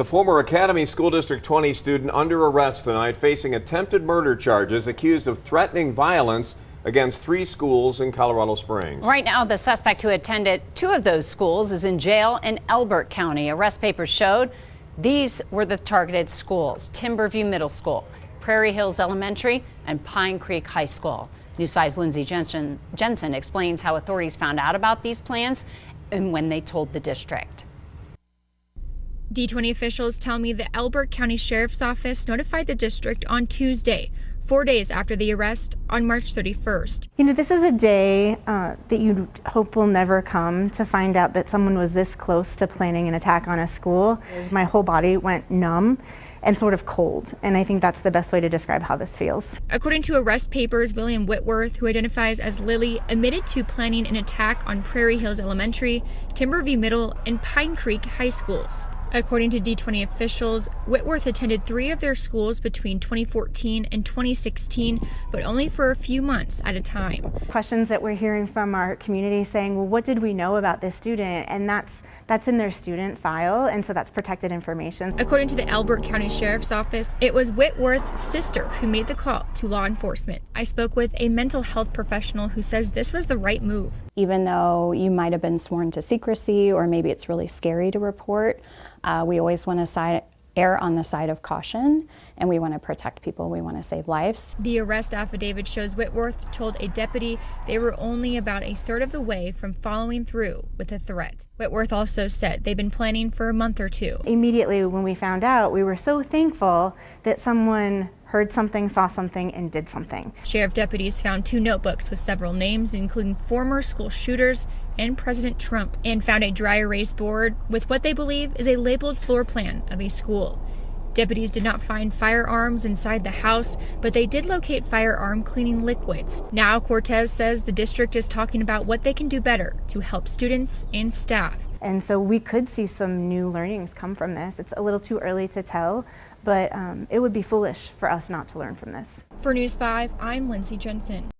A former Academy School District 20 student under arrest tonight facing attempted murder charges accused of threatening violence against three schools in Colorado Springs. Right now, the suspect who attended two of those schools is in jail in Elbert County. Arrest papers showed these were the targeted schools Timberview Middle School, Prairie Hills Elementary, and Pine Creek High School. News 5's Lindsey Jensen, Jensen explains how authorities found out about these plans and when they told the district. D20 officials tell me the Elbert County Sheriff's Office notified the district on Tuesday, four days after the arrest on March 31st. You know, this is a day uh, that you hope will never come to find out that someone was this close to planning an attack on a school. My whole body went numb and sort of cold, and I think that's the best way to describe how this feels. According to arrest papers, William Whitworth, who identifies as Lilly, admitted to planning an attack on Prairie Hills Elementary, Timberview Middle, and Pine Creek High Schools. According to D20 officials, Whitworth attended three of their schools between 2014 and 2016, but only for a few months at a time. Questions that we're hearing from our community saying, well, what did we know about this student? And that's, that's in their student file, and so that's protected information. According to the Elbert County Sheriff's Office, it was Whitworth's sister who made the call to law enforcement. I spoke with a mental health professional who says this was the right move. Even though you might have been sworn to secrecy, or maybe it's really scary to report, uh, we always want to side, err on the side of caution and we want to protect people. We want to save lives. The arrest affidavit shows Whitworth told a deputy they were only about a third of the way from following through with a threat. Whitworth also said they've been planning for a month or two. Immediately when we found out, we were so thankful that someone heard something, saw something, and did something. Sheriff deputies found two notebooks with several names, including former school shooters and President Trump, and found a dry erase board with what they believe is a labeled floor plan of a school. Deputies did not find firearms inside the house, but they did locate firearm cleaning liquids. Now, Cortez says the district is talking about what they can do better to help students and staff. And so we could see some new learnings come from this. It's a little too early to tell, but um, it would be foolish for us not to learn from this. For News 5, I'm Lindsey Jensen.